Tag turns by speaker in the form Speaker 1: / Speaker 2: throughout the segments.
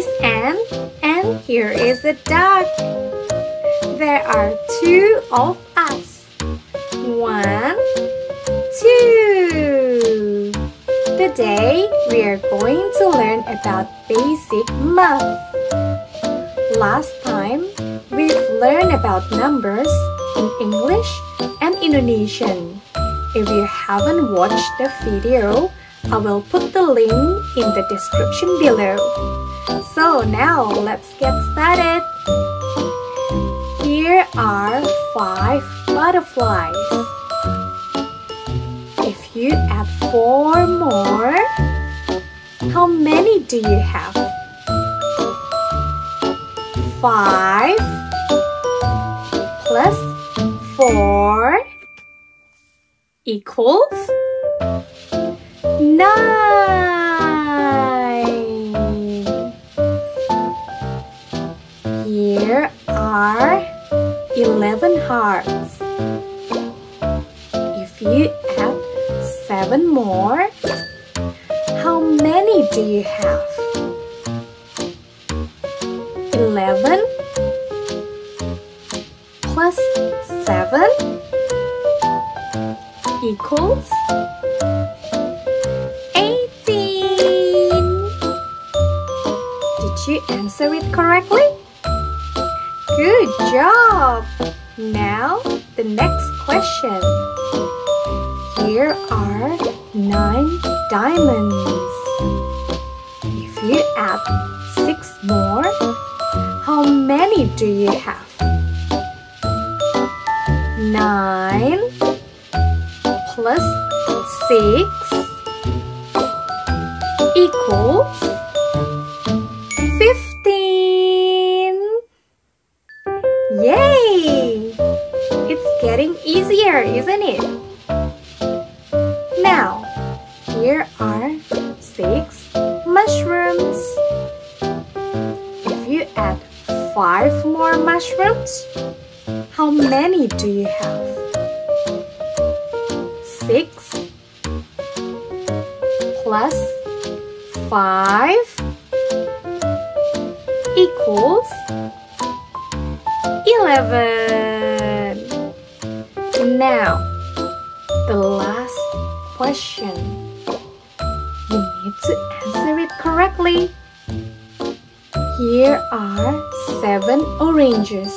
Speaker 1: Is and here is the duck. There are two of us. One, two. Today we are going to learn about basic math. Last time we've learned about numbers in English and Indonesian. If you haven't watched the video, I will put the link in the description below. So now let's get started. Here are 5 butterflies. If you add 4 more, how many do you have? 5 plus 4 equals 9. You have seven more, how many do you have? Eleven plus seven equals 18. Did you answer it correctly? Good job! Now, the next question. Here are nine diamonds. If you add six more, how many do you have? Nine plus 6 equals 15. Yay! It's getting easier, isn't it? Are 6 mushrooms. If you add 5 more mushrooms, how many do you have? 6 plus 5 equals 11. Now, the last question. You need to answer it correctly. Here are 7 oranges.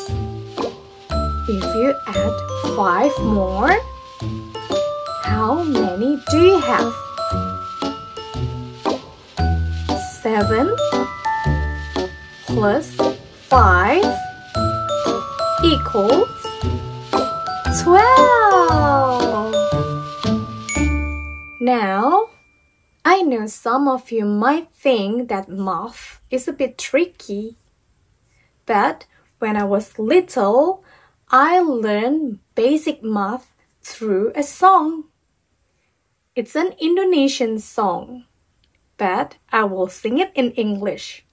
Speaker 1: If you add 5 more, how many do you have? Seven plus five equals twelve. Now, I know some of you might think that math is a bit tricky. But when I was little, I learned basic math through a song. It's an Indonesian song, but I will sing it in English.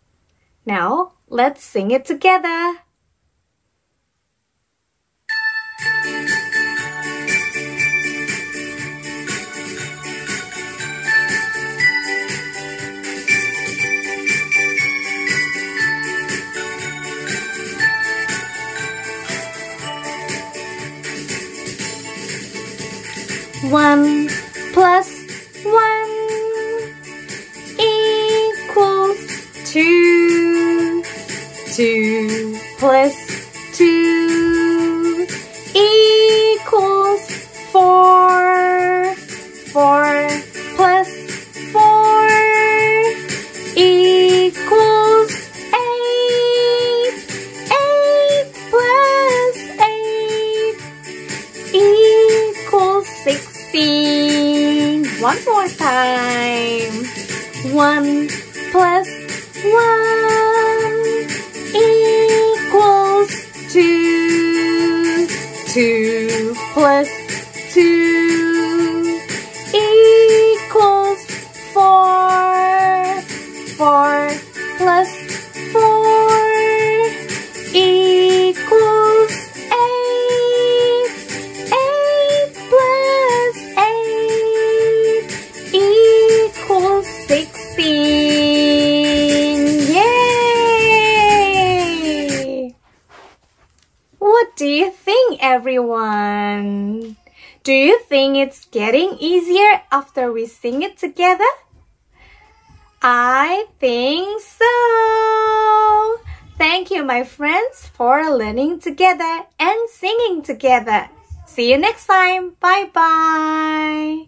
Speaker 1: Now, let's sing it together. One plus one equals two. Two plus two One more time. One plus one equals two. Two plus do you think, everyone? Do you think it's getting easier after we sing it together? I think so. Thank you, my friends, for learning together and singing together. See you next time. Bye bye.